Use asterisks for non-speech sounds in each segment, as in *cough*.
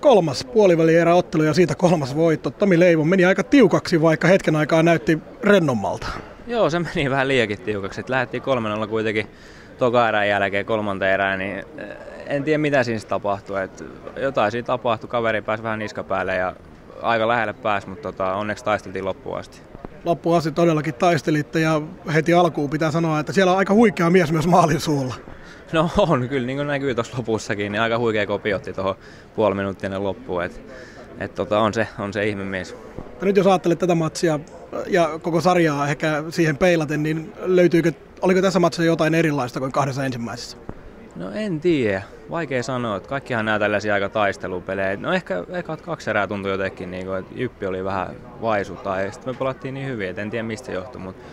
kolmas puolivälierä ottelu ja siitä kolmas voitto. Tomi Leivo meni aika tiukaksi, vaikka hetken aikaa näytti rennommalta. Joo, se meni vähän liiakin tiukaksi. Lähettiin kolmen olla kuitenkin toka erän jälkeen kolmanteen erään, niin eh, en tiedä mitä siinä tapahtui. Et jotain siinä tapahtui, kaveri pääsi vähän niskapäälle ja aika lähelle pääsi, mutta tota, onneksi taisteltiin loppuun asti. Loppuun asti todellakin taistelitte ja heti alkuun pitää sanoa, että siellä on aika huikea mies myös maalin suulla. *laughs* No on, kyllä niin kuin näkyy tuossa lopussakin, niin aika huikea kopi otti tuohon puoli minuuttia loppuun. Et, et tota, on, se, on se ihmemies. No nyt jos ajattelet tätä matsia ja koko sarjaa ehkä siihen peilaten, niin löytyykö, oliko tässä matsissa jotain erilaista kuin kahdessa ensimmäisessä? No en tiedä. Vaikea sanoa, että kaikkihan nämä tällaisia aika taistelupelejä. No ehkä eka kaksi erää tuntui jotenkin, niin kuin, että Jyppi oli vähän vaisu tai sitten me pelattiin niin hyvin, että en tiedä mistä johtui, mutta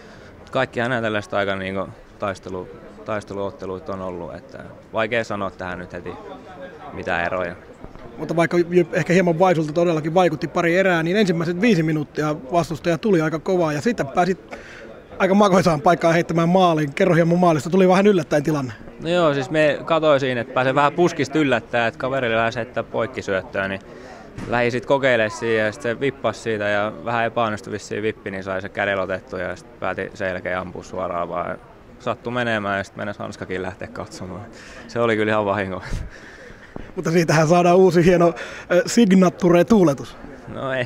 kaikkihan nämä tällaista aika niin kuin, taistelu, taisteluotteluita on ollut, että vaikea sanoa tähän nyt heti mitä eroja. Mutta vaikka ehkä hieman vaisulta todellakin vaikutti pari erää, niin ensimmäiset viisi minuuttia vastustaja tuli aika kovaa ja sitten pääsit aika makoisaan paikkaan heittämään maalin. Kerro hieman maalista, tuli vähän yllättäen tilanne. No joo, siis me katsoin että pääsee vähän puskista yllättää, että kaverille lähes heittää poikkisyöttöä, niin lähdin sitten kokeilemaan siihen ja sitten se vippasi siitä ja vähän epäonnistui vissiin vippi, niin sai se kädellä otettu ja sitten päätin sen jälkeen ampua suoraan vaan. Sattu menemään ja sitten mennä Hanskakin lähteä katsomaan. Se oli kyllä ihan vahinko. Mutta siitähän saadaan uusi hieno signature-tuuletus. No ei,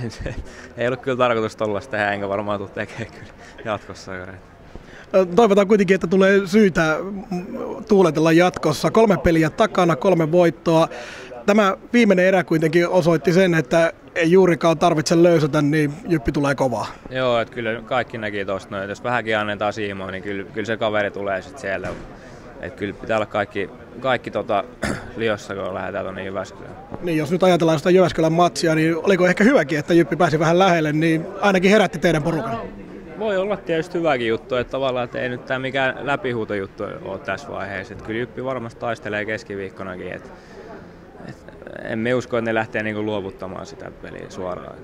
ei ollut kyllä tarkoitus tuollaista tehdä, enkä varmaan tule tekemään kyllä jatkossa. Toivotaan kuitenkin, että tulee syytä tuuletella jatkossa. Kolme peliä takana, kolme voittoa. Tämä viimeinen erä kuitenkin osoitti sen, että ei juurikaan tarvitse löysätä, niin Jyppi tulee kovaa. Joo, että kyllä kaikki näki tuosta noin. Jos vähänkin annetaan siimoa, niin kyllä, kyllä se kaveri tulee sitten siellä. Että kyllä pitää olla kaikki, kaikki tota, *clears throat* liossa, kun lähdetään tuonne Jyväskylään. Niin, jos nyt ajatellaan sitä Jyväskylän matsia, niin oliko ehkä hyväkin, että Jyppi pääsi vähän lähelle, niin ainakin herätti teidän porukan? Voi olla tietysti hyväkin juttu, että tavallaan että ei nyt tämä mikään läpihuutojuttu ole tässä vaiheessa. Että kyllä Jyppi varmasti taistelee keskiviikkonakin. Että emme usko, että ne lähtee niinku luovuttamaan sitä peliä suoraan.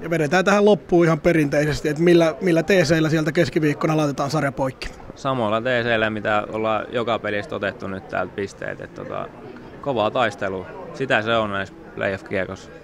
Ja vedetään tähän loppuun ihan perinteisesti, että millä, millä TC-llä sieltä keskiviikkona laitetaan sarja poikki. Samoilla TC-llä, mitä ollaan joka pelistä otettu nyt täältä pisteet. Että tota, kovaa taistelua. Sitä se on näissä playoff-kiekossa.